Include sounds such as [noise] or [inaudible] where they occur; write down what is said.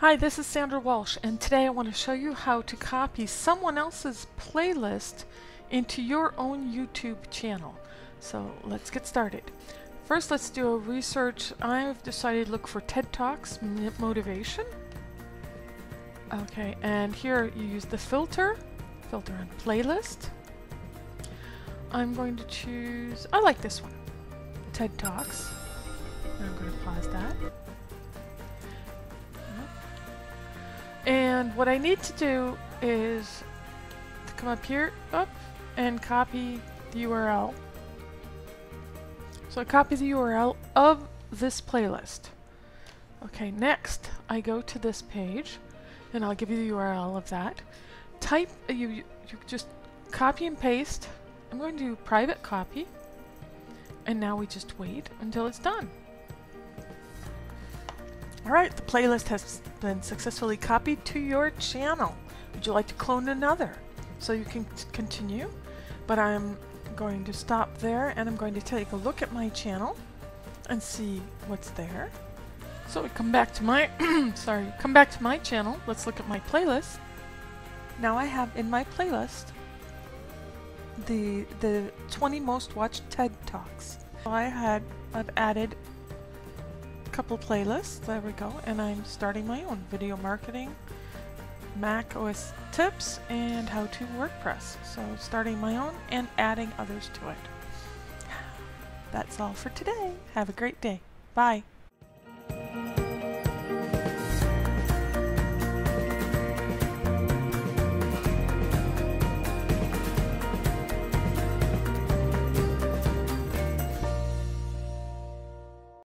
Hi, this is Sandra Walsh, and today I want to show you how to copy someone else's playlist into your own YouTube channel. So let's get started. First, let's do a research. I've decided to look for TED Talks motivation. Okay, and here you use the filter, filter on playlist. I'm going to choose, I like this one, TED Talks. I'm going to pause that. And what I need to do is to come up here, up, and copy the URL. So I copy the URL of this playlist. Okay, next I go to this page, and I'll give you the URL of that. Type, uh, you, you just copy and paste. I'm going to do private copy, and now we just wait until it's done. Alright, the playlist has been successfully copied to your channel. Would you like to clone another? So you can continue, but I'm going to stop there and I'm going to take a look at my channel and see what's there. So we come back to my, [clears throat] sorry, come back to my channel. Let's look at my playlist. Now I have in my playlist the the 20 most watched TED Talks. So I had I've added couple playlists. There we go. And I'm starting my own video marketing, Mac OS tips, and how to WordPress. So starting my own and adding others to it. [sighs] That's all for today. Have a great day. Bye.